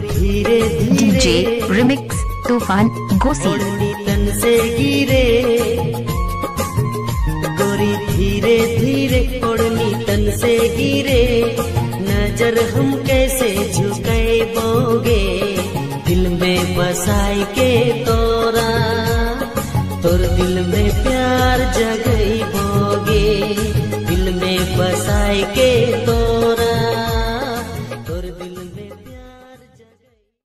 धीरे डीजे धीरे रिमिक्स तूफ़ान गोसी। तन से गिरे। गोरी धीरे धीरे ओढ़नी तन से गिरे। नज़र हम कैसे झुके बोगे? दिल में बसाई के तोरा तोर दिल में प्यार जगई बोगे। दिल में बसाई के तोरा